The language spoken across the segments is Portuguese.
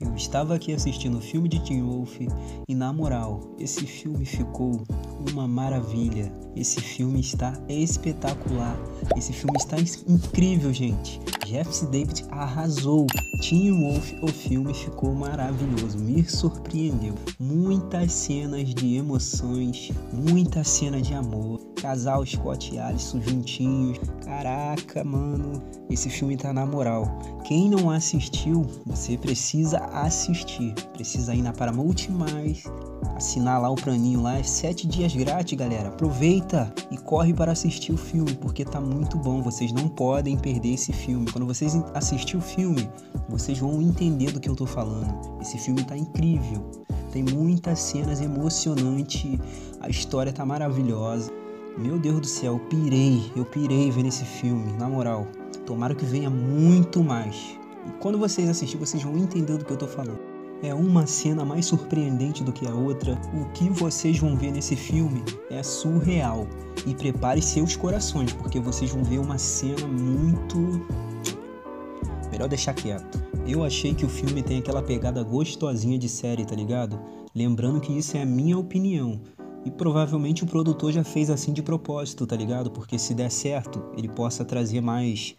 you Estava aqui assistindo o filme de Teen Wolf e na moral, esse filme ficou uma maravilha. Esse filme está espetacular. Esse filme está incrível, gente. Jeff David arrasou. Teen Wolf, o filme ficou maravilhoso, me surpreendeu. Muitas cenas de emoções, muita cena de amor. Casal Scott e Alisson juntinhos. Caraca, mano, esse filme tá na moral. Quem não assistiu, você precisa assistir. Precisa ir na Paramount+, assinar lá o planinho lá, é sete dias grátis, galera. Aproveita e corre para assistir o filme, porque tá muito bom. Vocês não podem perder esse filme. Quando vocês assistir o filme, vocês vão entender do que eu tô falando. Esse filme tá incrível. Tem muitas cenas emocionantes, a história tá maravilhosa. Meu Deus do céu, eu pirei, eu pirei vendo esse filme, na moral. Tomara que venha muito mais. E quando vocês assistirem, vocês vão entender do que eu tô falando é uma cena mais surpreendente do que a outra. O que vocês vão ver nesse filme é surreal. E prepare seus corações, porque vocês vão ver uma cena muito. Melhor deixar quieto. Eu achei que o filme tem aquela pegada gostosinha de série, tá ligado? Lembrando que isso é a minha opinião. E provavelmente o produtor já fez assim de propósito, tá ligado? Porque se der certo, ele possa trazer mais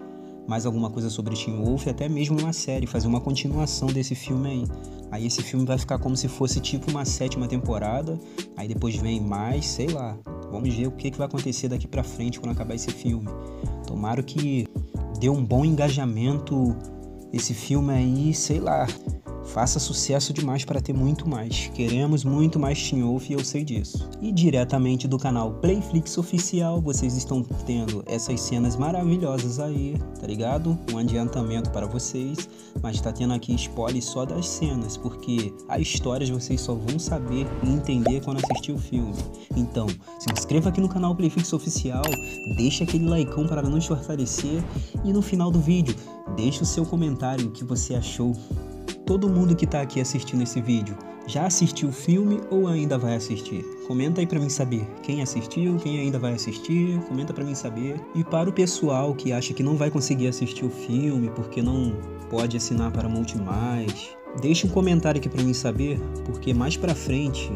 mais alguma coisa sobre Teen Wolf, até mesmo uma série, fazer uma continuação desse filme aí. Aí esse filme vai ficar como se fosse tipo uma sétima temporada, aí depois vem mais, sei lá. Vamos ver o que, que vai acontecer daqui pra frente quando acabar esse filme. Tomara que dê um bom engajamento esse filme aí, sei lá faça sucesso demais para ter muito mais. Queremos muito mais Teen Wolf e eu sei disso. E diretamente do canal Playflix Oficial, vocês estão tendo essas cenas maravilhosas aí, tá ligado? Um adiantamento para vocês, mas tá tendo aqui spoiler só das cenas, porque as histórias vocês só vão saber e entender quando assistir o filme. Então, se inscreva aqui no canal Playflix Oficial, deixa aquele likeão para nos fortalecer e no final do vídeo, deixa o seu comentário o que você achou todo mundo que está aqui assistindo esse vídeo já assistiu o filme ou ainda vai assistir? Comenta aí para mim saber quem assistiu, quem ainda vai assistir, comenta para mim saber. E para o pessoal que acha que não vai conseguir assistir o filme porque não pode assinar para Multimais, deixe um comentário aqui para mim saber, porque mais para frente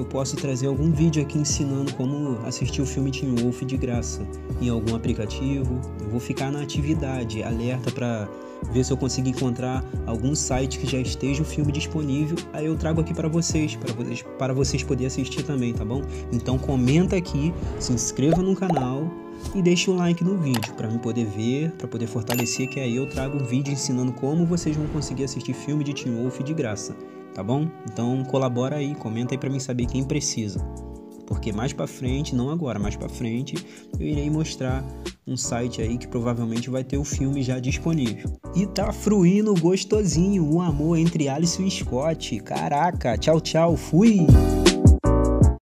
eu posso trazer algum vídeo aqui ensinando como assistir o filme Teen Wolf de graça em algum aplicativo. Eu vou ficar na atividade, alerta para ver se eu consigo encontrar algum site que já esteja o filme disponível. Aí eu trago aqui para vocês, para vocês, para vocês poderem assistir também, tá bom? Então comenta aqui, se inscreva no canal e deixe um like no vídeo para mim poder ver, para poder fortalecer que aí eu trago um vídeo ensinando como vocês vão conseguir assistir filme de Teen Wolf de graça, tá bom? Então colabora aí, comenta aí para mim saber quem precisa porque mais para frente, não agora, mais para frente, eu irei mostrar um site aí que provavelmente vai ter o filme já disponível. E tá fruindo gostosinho o amor entre Alice e Scott. Caraca, tchau, tchau, fui!